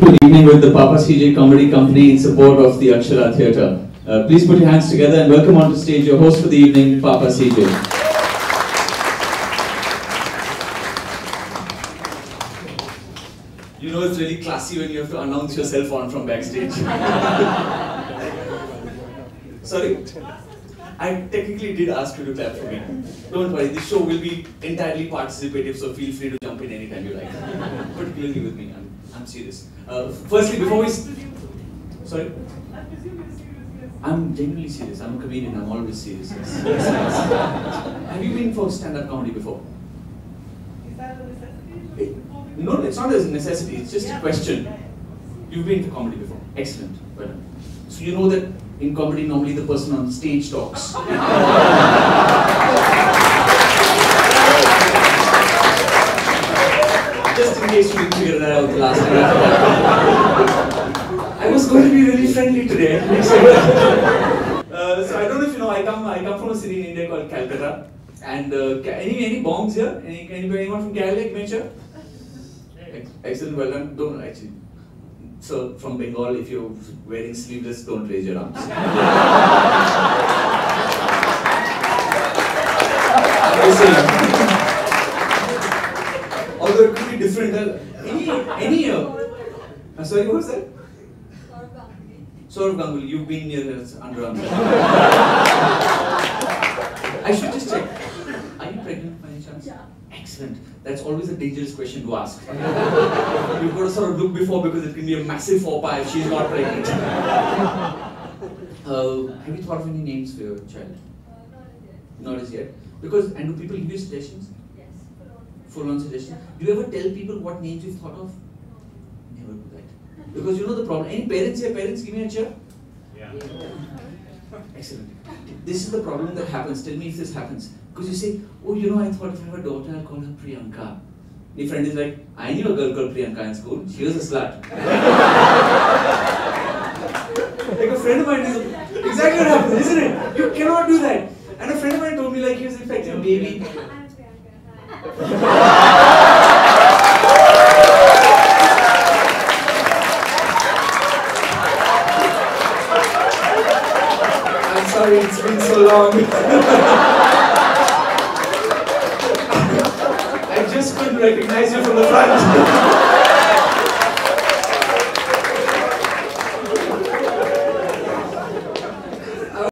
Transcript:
Good evening with the Papa CJ Comedy Company in support of the Akshara Theatre. Uh, please put your hands together and welcome onto stage your host for the evening, Papa CJ. You know it's really classy when you have to announce yourself on from backstage. Sorry? I technically did ask you to clap for me. Don't worry, this show will be entirely participative, so feel free to jump in anytime you like. Particularly with me, I'm, serious. Uh, firstly, before we. Sorry? I'm genuinely serious. I'm a comedian, I'm always serious. Yes. Yes, yes. Have you been for stand up comedy before? Eh, No, it's not a necessity, it's just a question. You've been to comedy before. Excellent. Well. So you know that in comedy normally the person on stage talks. Just in case you didn't that out last. I was going to be really friendly today. uh, so I don't know if you know, I come I come from a city in India called Calcutta. And uh, any any Bongs here? Any anybody anyone from Kerala, Adventure? Excellent, well done. Don't actually. So from Bengal, if you're wearing sleeveless, don't raise your arms. Listen. Although it could be different. uh, Any any. Uh, uh, sorry, what was that? Sourav Ganguly, you've been near his Under Armour. I should just check. Are you pregnant by any chance? Yeah. Excellent. That's always a dangerous question to ask. You've got to sort of look before because it can be a massive faux pas if she's not pregnant. Uh, have you thought of any names for your child? Not as yet. Because, and do people give you suggestions? Yes, full on suggestions? Do you ever tell people what names you've thought of? Never do that. Because you know the problem. Any parents here? Parents, give me a cheer. Yeah. Excellent. This is the problem that happens. Tell me if this happens. Because you say, oh, you know, I thought if I have a daughter, I'll call her Priyanka. My friend is like, I knew a girl called Priyanka in school. She was a slut. like a friend of mine is exactly what happens, isn't it? You cannot do that. And a friend of mine told me like he was expecting a baby. I'm sorry, it's been so long. I just couldn't recognize you from the front.